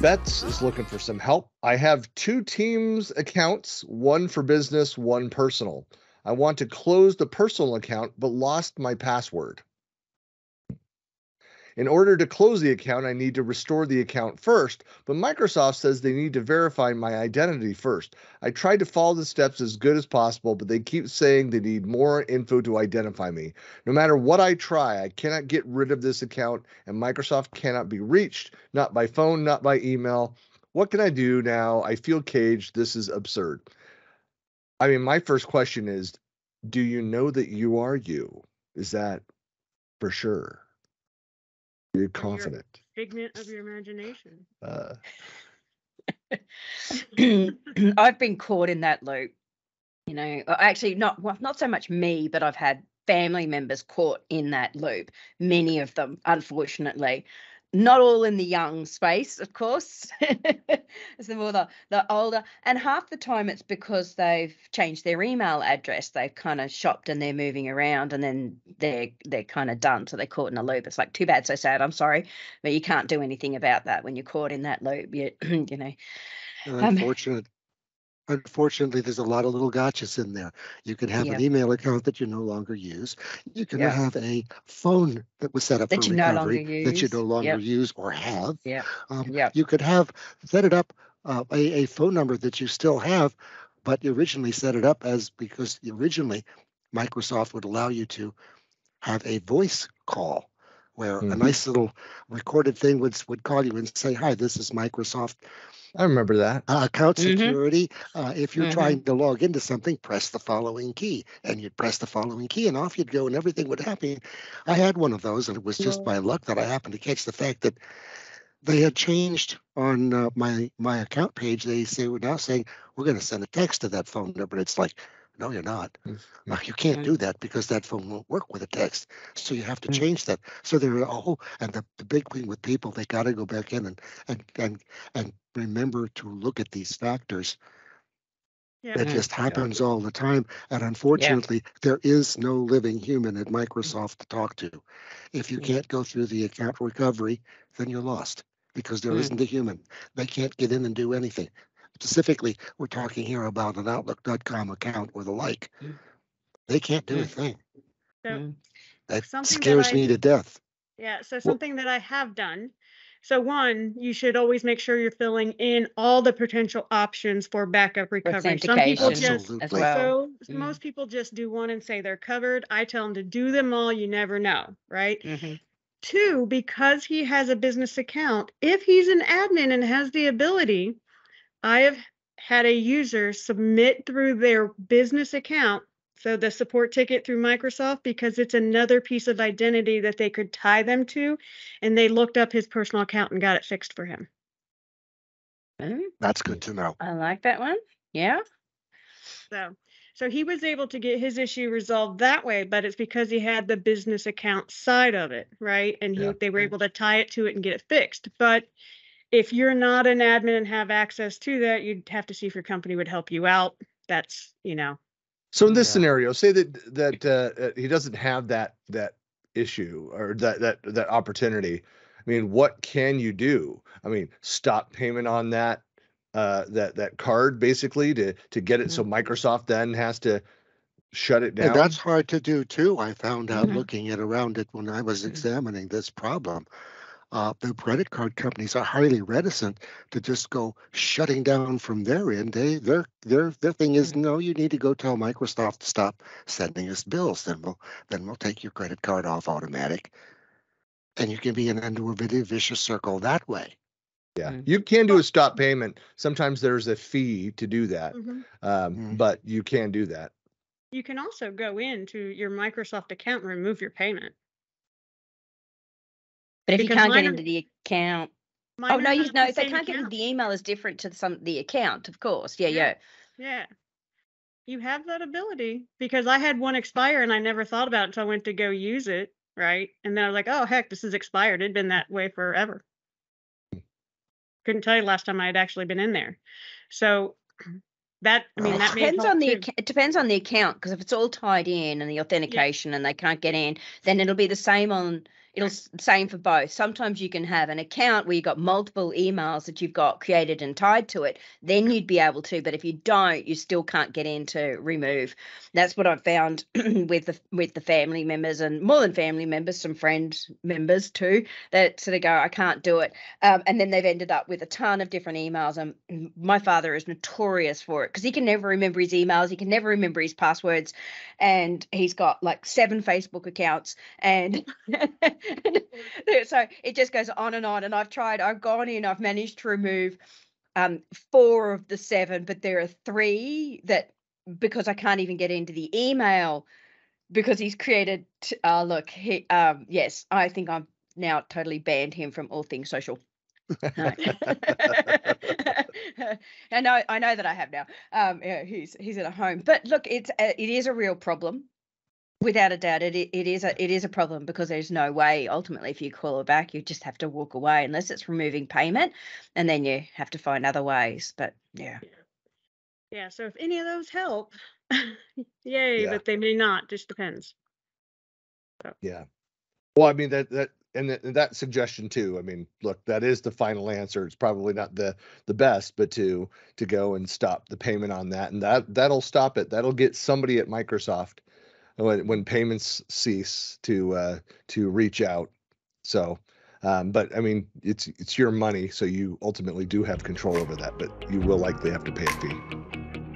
Bets is looking for some help. I have two teams accounts, one for business, one personal. I want to close the personal account but lost my password. In order to close the account, I need to restore the account first, but Microsoft says they need to verify my identity first. I tried to follow the steps as good as possible, but they keep saying they need more info to identify me. No matter what I try, I cannot get rid of this account, and Microsoft cannot be reached, not by phone, not by email. What can I do now? I feel caged. This is absurd. I mean, my first question is Do you know that you are you? Is that for sure? You're confident. Figment of your imagination. Uh, I've been caught in that loop. You know, uh, actually, not well, not so much me, but I've had family members caught in that loop. Many of them, unfortunately, not all in the young space, of course. it's the more the, the older. And half the time it's because they've changed their email address. They've kind of shopped and they're moving around and then they're they're kind of done. So they're caught in a loop. It's like too bad, so sad. I'm sorry. But you can't do anything about that when you're caught in that loop. You, you know. Um, Unfortunate. Unfortunately, there's a lot of little gotchas in there. You can have Yeah. an email account that you no longer use. You can Yeah. have a phone that was set up That for you no longer recovery that you use. no longer Yep. use or have. Yeah. Um, Yep. You could have set it up uh, a, a phone number that you still have, but you originally set it up as because originally Microsoft would allow you to have a voice call where a Mhm. nice little recorded thing would would call you and say, "Hi, this is Microsoft I remember that. uh, account Mhm. security. Uh, if you're Mhm. trying to log into something, press the following key, and you'd press the following key, and off you'd go, and everything would happen. I had one of those, and it was just by luck that I happened to catch the fact that they had changed on uh, my my account page. They say we're now saying we're going to send a text to that phone number. It's like, no, you're not. Mm, Uh, you can't Mm. do that because that phone won't work with a text. So you have to Mm. change that. So there are a whole and the, the big thing with people, they got to go back in and and and and remember to look at these factors. Yeah. It Mm. just happens all the time. And unfortunately, there is no living human at Microsoft to talk to. If you Mm. can't go through the account recovery, then you're lost because there Mm. not a human. They can't get in and do anything. Specifically, we're talking here about an Outlook.com account or the like. Mm. They can't do a Mm. thing. So, Mm. That Something that scares I- me to death. yeah. So something that I have done. So one, you should always make sure you're filling in all the potential options for backup recovery. Some people just Absolutely. as well. so Mm. most people just do one and say they're covered. I tell them to do them all. You never know, right? Mhm. Two, because he has a business account, if he's an admin and has the ability, I have had a user submit through their business account, so the support ticket through Microsoft, because it's another piece of identity that they could tie them to, and they looked up his personal account and got it fixed for him. Mm, That's good to know. I like that one. Yeah. So, so he was able to get his issue resolved that way, but it's because he had the business account side of it, right? And he, Yeah. they were able to tie it to it and get it fixed. But if you're not an admin and have access to that, you'd have to see if your company would help you out. That's, you know, So in this Yeah. scenario, say that that uh, he doesn't have that that issue or that that that opportunity. I mean, what can you do? I mean, stop payment on that uh, that that card basically to to get it so Microsoft then has to shut it down. And that's hard to do too. I found out Mhm. looking at around it when I was Mhm. examining this problem. Uh, the credit card companies are highly reticent to just go shutting down from their end. They their their their thing is Mhm. no, you need to go tell Microsoft to stop sending us bills. Then we'll then we'll take your credit card off automatic. And you can be in into a very vicious circle that way. yeah, Mm. you can do a stop payment. Sometimes there's a fee to do that, mhm. um, Mm. but you can do that. you can also go into your Microsoft account and remove your payment. But if you oh, can't get into the account, oh no, you no, the if they can't get into the email is different to some the account, of course. Yeah, Yeah. yeah. Yeah. You have that ability because I had one expire and I never thought about it until I went to go use it. Right. And then I was like, oh, heck, this is expired. It'd been that way forever. Couldn't tell you last time I had actually been in there. So that, I mean, It that may depends on the too. it depends on the account because if it's all tied in and the authentication and they can't get in, then it'll be the same on it'll same for both. Sometimes you can have an account where you've got multiple emails that you've got created and tied to it. Then you'd be able to, but if you don't, you still can't get into remove. That's what I've found with the with the family members and more than family members, some friend members too, that sort of go, I can't do it. Um, and then they've ended up with a ton of different emails. And my father is notorious for it because he can never remember his emails, he can never remember his passwords, and he's got like seven Facebook accounts, and so it just goes on and on. And I've tried, I've gone in, I've managed to remove um, four of the seven, but there are three that because I can't even get into the email because he's created. Uh, look, he, um, yes, I think I've now totally banned him from all things social. No. I know, I know that I have now. Um, yeah, he's he's at home, but look, it's a, it is a real problem. Without a doubt, it it is a it is a problem because there's no way ultimately if you call it back, you just have to walk away unless it's removing payment, and then you have to find other ways. But yeah, Yeah, so if any of those help, yay, Yeah. but they may not, just depends. Yeah. Well, I mean that that and that, that suggestion too. I mean, look, that is the final answer. It's probably not the the best, but to to go and stop the payment on that, and that that'll stop it. That'll get somebody at Microsoft when when payments cease to uh to reach out. So, um, but I mean, it's it's your money, so you ultimately do have control over that, but you will likely have to pay a fee.